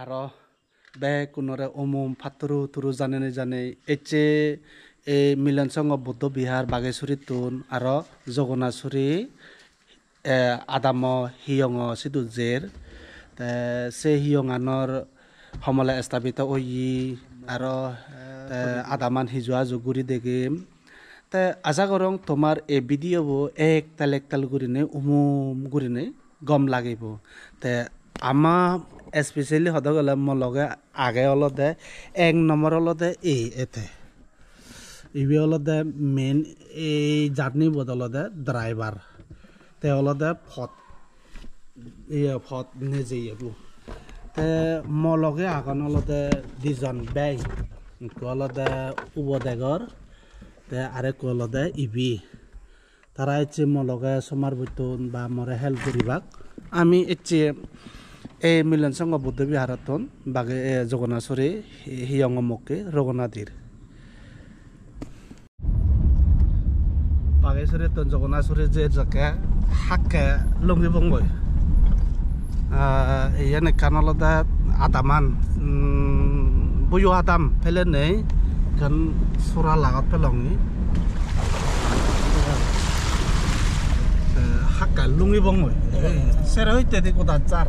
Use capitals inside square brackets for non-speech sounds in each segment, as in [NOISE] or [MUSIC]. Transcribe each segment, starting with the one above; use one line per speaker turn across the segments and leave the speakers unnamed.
আৰু বে কোনোৰে অমুম ফাটৰু তুৰু জানে নেজানে এচে এই মিলন সংঘ বৌদ্ধ বিহাৰ বাগেশ্বৰী তুন আৰু জগন্নাথশ্বৰী এ আদাম হিয়ং সিদু জেৰ সে হিয়ঙানৰ সমলে স্থাপিত অয়ি আৰু আদামান সিজোৱা জুগুৰি দেগিম তে আশা কৰং তোমাৰ এই ভিডিঅ'বোৰ এক তাল তাল কৰিনে উমুম কৰিনে গম লাগিব তে আমাৰ স্পেচিয়েলি সদায় গ'লে মোৰ লগে আগে অলতে এক নম্বৰ অলতে এই এতে। ইবি অলতে মেইন এই জাৰ্নি বদলতে ড্ৰাইভাৰ তে অলতে ফট এই ফট নিজে এইবোৰ তে মোৰ লগে আগন অলতে দুজন বেই। অলতে উবদেগৰ। তে আৰে কলদে ইবি। তাৰা এচ্ছে মলগে সমাৰ বৈতন বা মৰে হেল্প কৰিবাক আমি ए मिलन संग बुद्ध विहार तन बागे जगन्नाथ सरि हियंग मके रघुनाथीर बागे सरि तन जगन्नाथ सरि जे जके हाके लंगि बंगय ইয়ান কানলদা আদামান বয়ো আদাম ফেলে নেই গান সুরা লাগাত পেলংনি হাক্কা লুঙি বঙ্গই সেরে হইতে কথা চার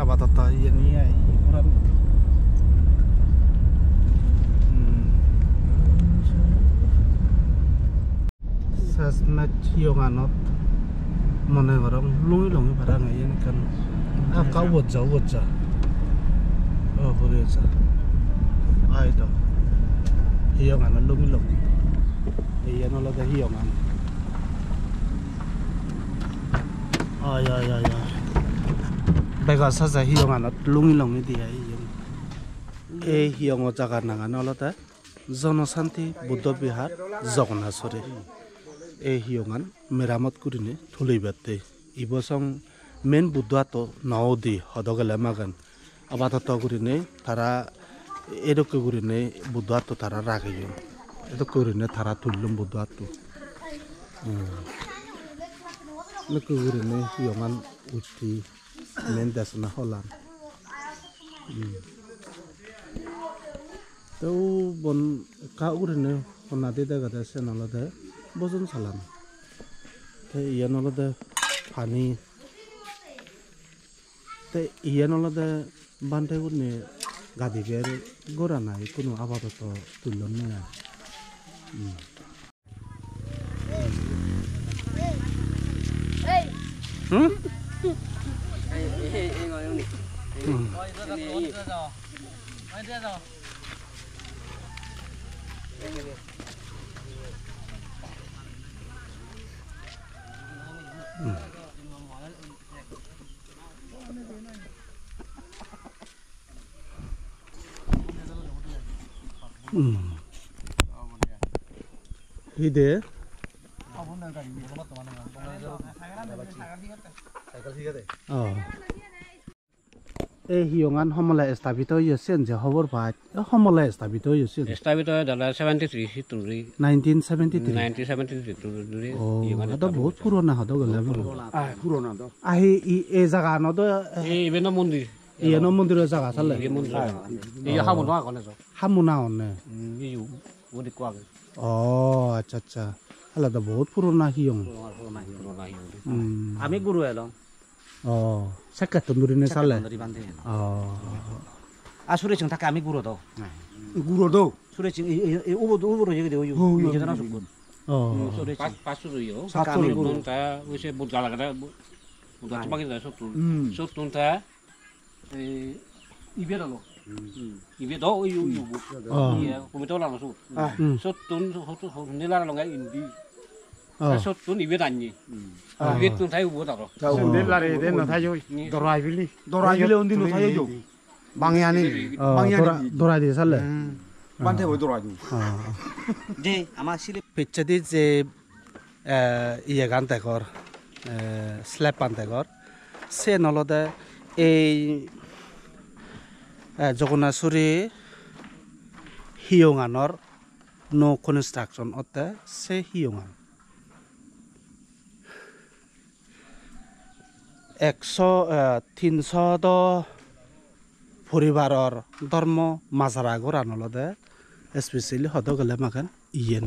লুঙি আবাদত ইয়ানি আই গোরান শেষমেট ইয়ঙানত মনে করম লুঙি লুঙি ভাড়া নাই এনেকান কাউ বজ্জা বজ্জা ও ভরে যা আই তো lungilong iti ay yung e hiyong o jaga nangan ulit জনশান্তি Buddha Bihar জগন্নাথরে এই হিয়ঙান মেরামত করিনে থুলিবাতে ইবসং মেন বুদ্ধ নদি হদগলে মাগান আবাদত করিনে তারা এরকম করিনে বুধবার তো তারা রাখিও এত করিনে তারা তুললাম বুধবার তো এরকম করিনে ইয়মান উঠি mendas na holan তো বন কা উড়েনে না দিয়ে দেখা যায় সে নলদে বজন চালান তো ইয়ে নলদে পানি তো ইয়ে নলদে বান্ধাই উড়নে গাদি বের গোড়া নাই কোনো আপাতত তুলন নয় হুম 这个往这个走，往这走。嗯。嗯。一点。啊。এই হিয়ঙান সমলে স্থাপিত হৈ আছে যে খবৰ পাই সমলে স্থাপিত হৈ আছে
স্থাপিত দাদা seventy three চিটুৰি
nineteen seventy three
nineteen seventy three
সেইটো বহুত পুৰণা হত গ'লে আহি ই এই জাগা নত
এই ইভেণ্ট মন্দিৰ
ইয়ানো মন্দিৰৰ জাগা চালে
সামনা কোৱাকৈ
অ আচ্ছা আচ্ছা আলাদা বহুত পুৰণা হিয়ং
আমি গুৰু এলাম
Oh, sakka tandoori ne
sal
hai.
tandoori bande hai. Oh. 아.
수레증
다 까미 굴어도. 구로도?
수레증 이
오버도
오버로 얘기 되요 어, 이제 나 속군. Oh. 수레증 빠수도요. 까미 굴어 돈다 요새
못
갈라가다 뭐 도착방에다 속돈 속돈다 에
이별로 이별도 요요 뭐. 음. 이에
고민도 나눠서. 속돈 속돈
내라는 게
인디.
sốt tuấn
đi viết
ảnh gì
viết tuấn thấy vô tao
rồi đến là đến là thấy rồi
đồ
rải vili đồ rải vili
ông đi nó thấy rồi băng nhà này băng nhà này đồ rải gì sao lại băng thế vô đồ rải gì thế à mà xí lệ bịch chết đi thế ý cái gan tay gor slap gan tay gor xe nó lo đây ấy cho con nó xuống đi hiệu ngang nó nó construction ở đây sẽ hiệu ngang একশ তিনশ দো ধৰ্ম ধর্ম মাজারা গর আনল দে specially হদ গেলে মাখেন yen.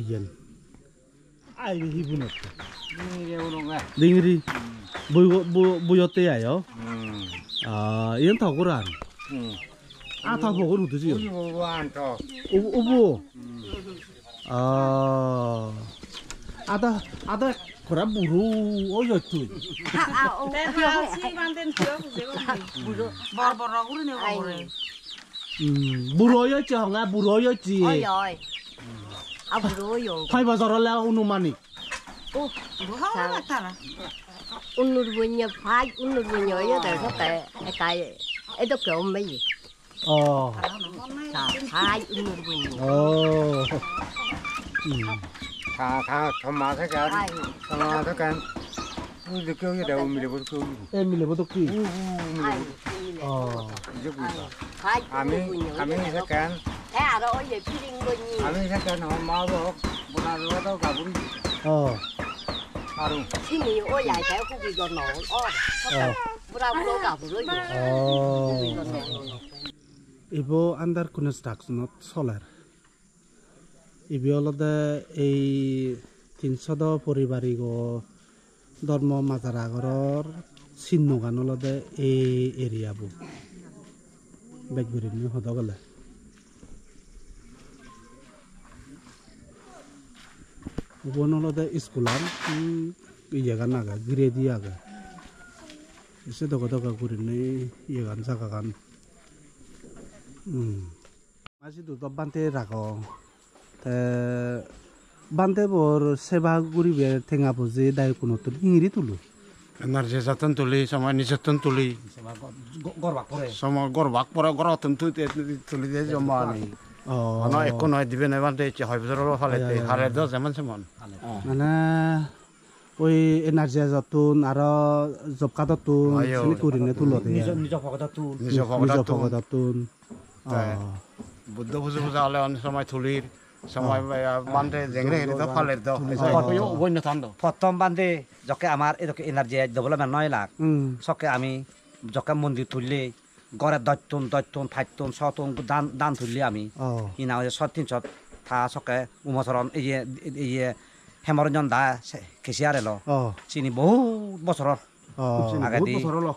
Yen. ডিঙরি বইয়তে আয় yen
থাকুর আন। আথা ভগর উঠেছি
উবু ada ada korang buru oh ya tu buru ya
tu hong ah buru ya tu ah buru ya hai bazar lah unumani oh bukan
apa
unur punya fai unur punya
ya dah
sampai kai itu kau mai oh
fai
unur punya oh আমি আমি second আমি second মা বক বোনার লগত গাবুন আৰু চিনি ঐ
আইতাই সুবি গণ অ বুঢ়া বুঢ়া
গাবলৈ
এইবোৰ আণ্ডাৰ কনষ্ট্ৰাকশ্যনত চলাৰ
이제 보이다
Phai
아미
Unur punya
아미 색깔
Thế à đó Ôi vậy Phi bao nhiêu
아미 색깔 너 마도 보나도 가부리
어.
하루
Thì nhiều ôi dài Kéo khu vị còn nổ Ôi
어.
Bura bura cả bura rồi
어. 이보 안다르 কনস্ট্রাকশনত চলার ইবি অলদে এই তিনশদ পৰিবাৰিক ধৰ্ম মাজাৰ আগৰৰ চিহ্নগান অলদে এই এৰিয়াবোৰ বেগবুৰিনি সদ গ'লে ubon olode iskulan iyagan aga gredi aga ise dogo dogo gurinei iyagan jagagan Hmm. Masih tutup bante rago. Te
বান্ধেবৰ Seva কৰিব টেঙা পজে দাই কোনো
ইঙিৰি তোলো যতন তুলি
সময় নিযতন তুলি গৰ্ভাক পৰা গৰ্ভাক পৰা গৰ
তুলি
দিয়ে জমা আনি অঁ একো নহয় দিব নাই হাৰে দহ যেমান চেমান
মানে ওই এনার্জিয়া যতন আর জবকা
যতন
করি না তুলো
নিজ ভগত
বুদ্ধ বুঝে বুঝা হলে অনেক সময়
থুলির অন্যতান্তে যকে আমার এদকে এনার্জি ডেভেলপমেন্ট নয় লাখ সকে আমি যকে মন্দির তুললে গড়ে দৈতন দৈতন ফাইতন শতন দান দান তুললে আমি ইনা সত্তিন সত থা সকে উমচরণ এই হেমরঞ্জন দা কেসিয়ার এল চিনি বহুত বছৰৰ আগেদি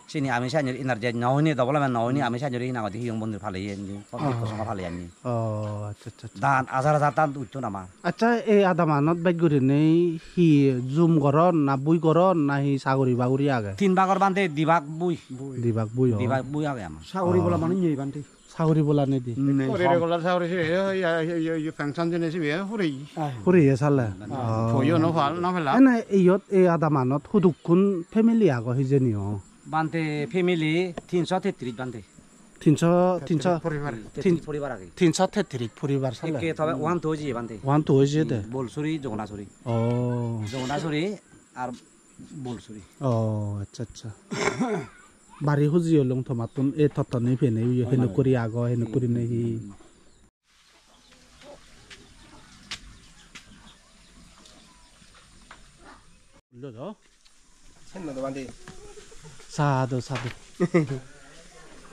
চিনি আমি সাইনের এনার্জি নহনি আমি সাইনের ইনাগতি হিয়ং মন্দির ফালে আনি ফালে আনি
어. আচ্ছা আচ্ছা আচ্ছা।
দান হাজার হাজার দান উঠতো আমার
আচ্ছা এই আদামানত বাইক গুরিনে হি জুম গরন না বুই গরন না হি সাগরি বাগুরি আগে
তিন ভাগর বান্ধে দিবাক বুই
দিবাক বুই হ
দিবাক বুই আগে আমার
সাগরি বলা মানে নেই বান্তি সাগরি বলা নেই দি
우리를 골라 사오르시 이 팽산 전에시 왜 후리
হুরি এ সালে
보여는 활 나mel라
এনে ইয়ত এই আদামানত হুদুকুন ফ্যামিলি আগ হিজেনি হ
বান্ধে ফ্যামিলি তিনশো তেত্রিশ বান্ধে
তিনশ তিনশ
পরিবার
তেত্রিশ পরিবার আগে
তিনশ তেত্রিশ পরিবার সালে
একে তবে ওয়ান তো হয়েছে বান্ধে
ওয়ান তো হয়েছে দে
বোলসুরি জগন্নাথুরি
ও
জগন্নাথুরি আর বোলসুরি
ও আচ্ছা আচ্ছা বাড়ি খুজি হলং থমাতুন এই bari huji yolong thomatun e thotani phene yu henu kuri
ago henu kuri nei lo
do. Sen do bandi.
Sadu sadu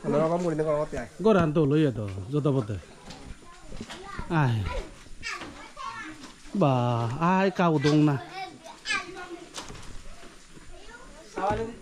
lo [LAUGHS] ba muri ne ko tia
goran to lo ye do jodo bote. Ai. Ba ai cao dong na. Sao lên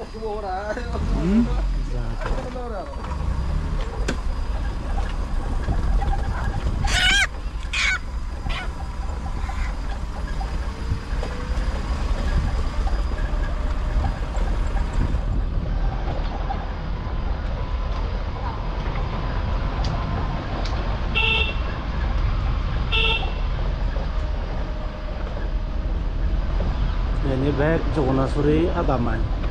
응? yani ver Jonas Rey Adaman.